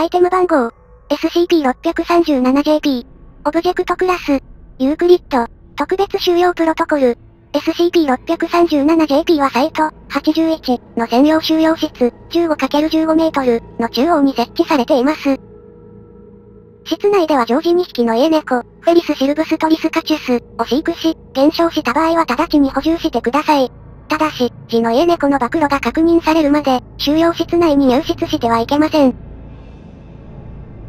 アイテム番号、SCP-637JP。オブジェクトクラス、ユークリッド、特別収容プロトコル。SCP-637JP はサイト、81の専用収容室、15×15 メートルの中央に設置されています。室内では常時2匹の家猫、 Felis silvestris catus を飼育し、減少した場合は直ちに補充してください。ただし、字の家猫の暴露が確認されるまで、収容室内に入室してはいけません。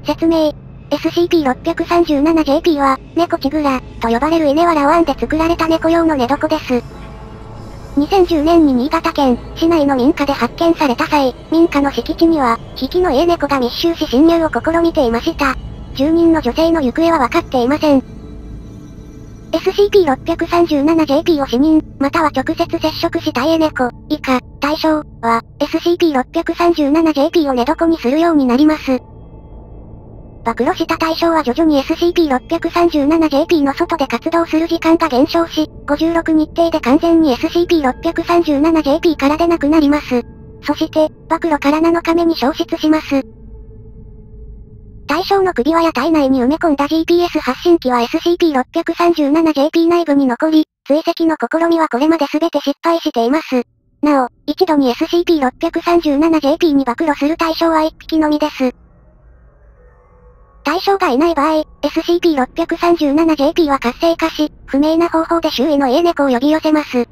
説明。SCP-637JP は、猫ちぐら、と呼ばれる稲わらを編んで作られた猫用の寝床です。2010年に新潟県、市内の民家で発見された際、民家の敷地には、引きの家猫が密集し侵入を試みていました。住人の女性の行方は分かっていません。SCP-637JP を死認、または直接接触した家猫、以下、対象は、SCP-637JP を寝床にするようになります。暴露した対象は徐々に SCP-637JP の外で活動する時間が減少し、56日程で完全に SCP-637JP から出なくなります。そして、暴露から7日目に消失します。対象の首輪や体内に埋め込んだ GPS 発信機は SCP-637JP 内部に残り、追跡の試みはこれまで全て失敗しています。なお、一度に SCP-637JP に暴露する対象は1匹のみです。対象がいない場合、SCP-637JP は活性化し、不明な方法で周囲の家猫を呼び寄せます。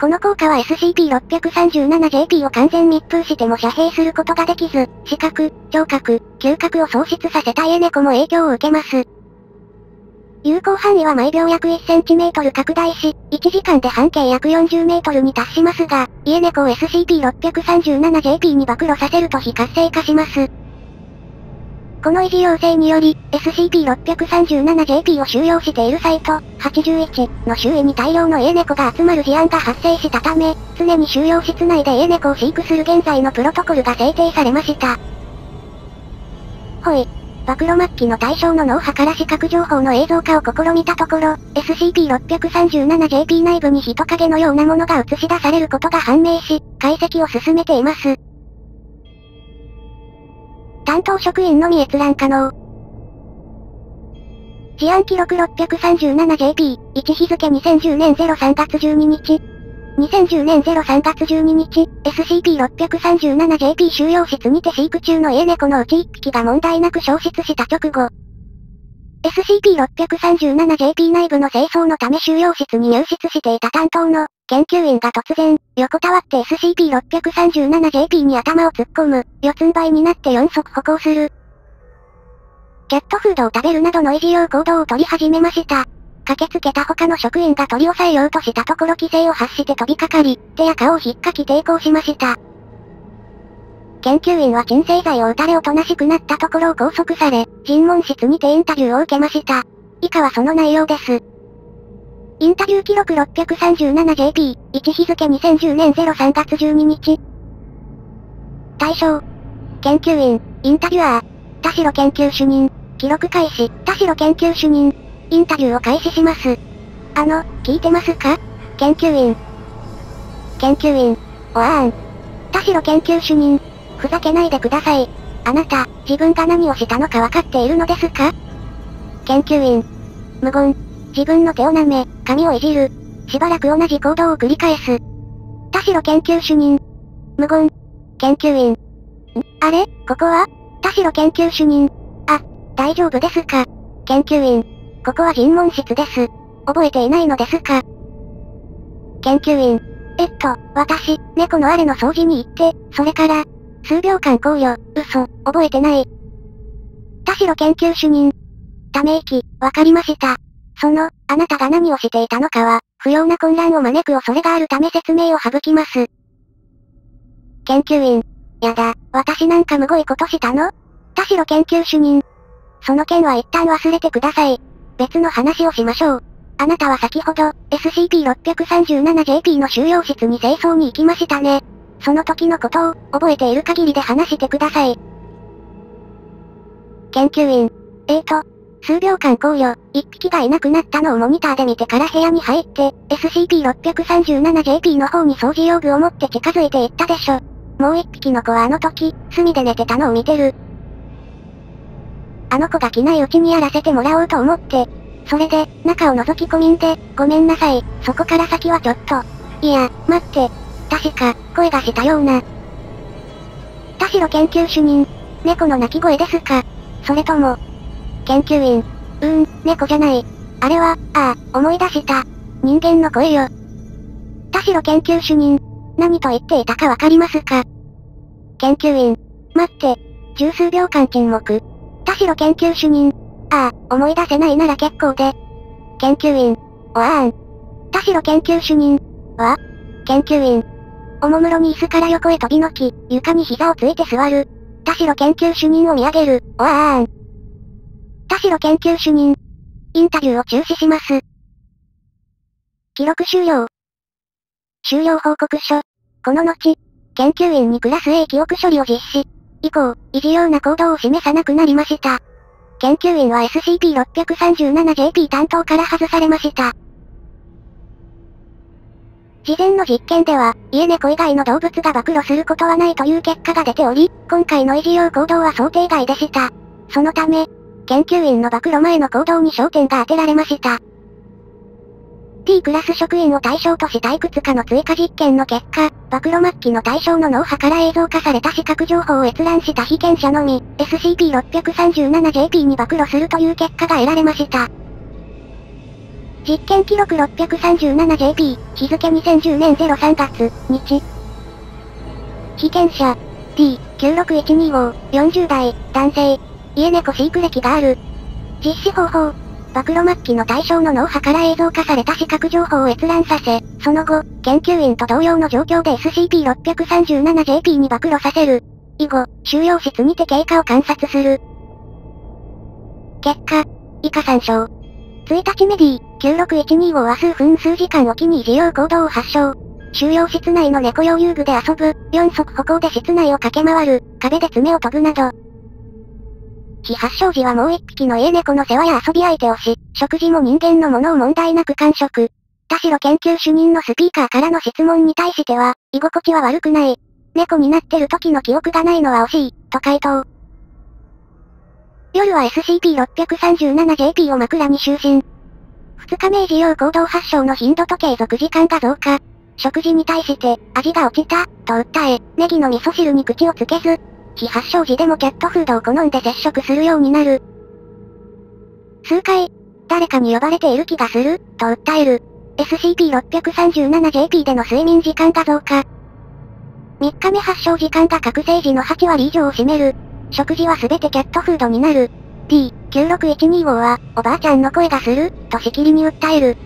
この効果は SCP-637JP を完全密封しても遮蔽することができず、視覚、聴覚、嗅覚を喪失させた家猫も影響を受けます。有効範囲は毎秒約 1cm 拡大し、1時間で半径約 40m に達しますが、家猫を SCP-637JP に暴露させると非活性化します。この維持要請により、SCP-637JP を収容しているサイト、81の周囲に大量の家猫が集まる事案が発生したため、常に収容室内で家猫を飼育する現在のプロトコルが制定されました。ほい。暴露末期の対象の脳波から視覚情報の映像化を試みたところ、SCP-637JP 内部に人影のようなものが映し出されることが判明し、解析を進めています。担当職員のみ閲覧可能。事案記録 637JP、1日付2010年03月12日。2010年03月12日、SCP-637JP 収容室にて飼育中の家猫のうち1匹が問題なく消失した直後。SCP-637JP 内部の清掃のため収容室に入室していた担当の研究員が突然、横たわって SCP-637JP に頭を突っ込む、四つん這いになって四足歩行する。キャットフードを食べるなどの維持用行動を取り始めました。駆けつけた他の職員が取り押さえようとしたところ規制を発して飛びかかり、手や顔を引っかき抵抗しました。研究員は鎮静剤を打たれおとなしくなったところを拘束され、尋問室にてインタビューを受けました。以下はその内容です。インタビュー記録 637JP、1日付2010年03月12日。対象。研究員、インタビュアー。田代研究主任。記録開始、田代研究主任。インタビューを開始します。あの、聞いてますか？研究員。研究員。おあーん。田代研究主任。ふざけないでください。あなた、自分が何をしたのかわかっているのですか？研究員。無言。自分の手を舐め、髪をいじる。しばらく同じ行動を繰り返す。田代研究主任。無言。研究員。ん？あれ？ここは？田代研究主任。あ、大丈夫ですか？研究員。ここは尋問室です。覚えていないのですか？研究員。えっと、私、猫のあれの掃除に行って、それから、数秒間考慮、嘘、覚えてない。田代研究主任。ため息、わかりました。その、あなたが何をしていたのかは、不要な混乱を招く恐れがあるため説明を省きます。研究員。やだ、私なんかむごいことしたの？田代研究主任。その件は一旦忘れてください。別の話をしましょう。あなたは先ほど、SCP-637JP の収容室に清掃に行きましたね。その時のことを、覚えている限りで話してください。研究員。えーと、数秒間考慮、一匹がいなくなったのをモニターで見てから部屋に入って、SCP-637JP の方に掃除用具を持って近づいていったでしょ。もう一匹の子はあの時、隅で寝てたのを見てる。あの子が着ないうちにやらせてもらおうと思って。それで、中を覗き込みんで、ごめんなさい、そこから先はちょっと。いや、待って。確か、声がしたような。田代研究主任。猫の鳴き声ですかそれとも、研究員。うーん、猫じゃない。あれは、ああ、思い出した。人間の声よ。田代研究主任。何と言っていたかわかりますか？研究員。待って。十数秒間沈黙。田代研究主任。ああ、思い出せないなら結構で。研究員。おあん。田代研究主任。わ研究員。おもむろに椅子から横へ飛びのき、床に膝をついて座る。田代研究主任を見上げる。おあーん。田代研究主任。インタビューを中止します。記録終了。終了報告書。この後、研究員にクラス A 記憶処理を実施。以降、異常な行動を示さなくなりました。研究員は SCP-637JP 担当から外されました。事前の実験では、家猫以外の動物が暴露することはないという結果が出ており、今回の異常行動は想定外でした。そのため、研究員の暴露前の行動に焦点が当てられました。T クラス職員を対象としたいくつかの追加実験の結果、暴露末期の対象の脳波から映像化された視覚情報を閲覧した被験者のみ、SCP-637JP に暴露するという結果が得られました。実験記録 637JP、日付2010年03月、日。被験者、T96125、40代、男性。家猫飼育歴がある。実施方法、暴露末期の対象の脳波から映像化された視覚情報を閲覧させ、その後、研究員と同様の状況で SCP-637JP に暴露させる。以後、収容室にて経過を観察する。結果、以下参照。1日メディ、96125は数分数時間おきに異常行動を発症。収容室内の猫用遊具で遊ぶ、4足歩行で室内を駆け回る、壁で爪を研ぐなど、非発症時はもう一匹の家猫の世話や遊び相手をし、食事も人間のものを問題なく完食。田代研究主任のスピーカーからの質問に対しては、居心地は悪くない。猫になってる時の記憶がないのは惜しい、と回答。夜は SCP-637JP を枕に就寝。二日目時用行動発症の頻度と継続時間が増加。食事に対して、味が落ちた、と訴え、ネギの味噌汁に口をつけず、非発症時でもキャットフードを好んで接触するようになる。数回、誰かに呼ばれている気がする、と訴える。SCP-637JP での睡眠時間が増加。3日目発症時間が覚醒時の8割以上を占める。食事はすべてキャットフードになる。T96125 は、おばあちゃんの声がする、としきりに訴える。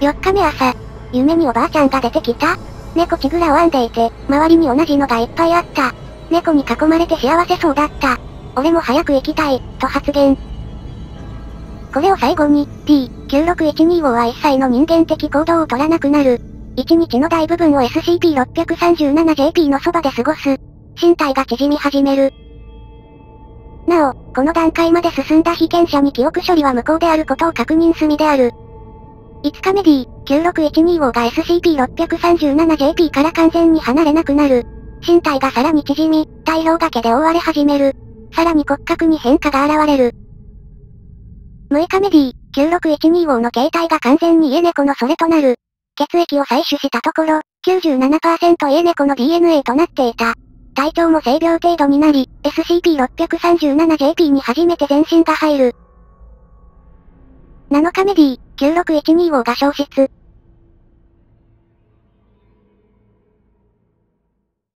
4日目朝、夢におばあちゃんが出てきた。猫ちぐらを編んでいて、周りに同じのがいっぱいあった。猫に囲まれて幸せそうだった。俺も早く行きたい、と発言。これを最後に、P96125 は一切の人間的行動を取らなくなる。一日の大部分を SCP-637JP のそばで過ごす。身体が縮み始める。なお、この段階まで進んだ被験者に記憶処理は無効であることを確認済みである。5日目 D96125 が SCP-637JP から完全に離れなくなる。身体がさらに縮み、体表だけで覆われ始める。さらに骨格に変化が現れる。6日目 D96125 の形態が完全に家猫のそれとなる。血液を採取したところ、97%家猫の DNA となっていた。体調も性病程度になり、SCP-637JP に初めて全身が入る。7日目 D96125 が消失。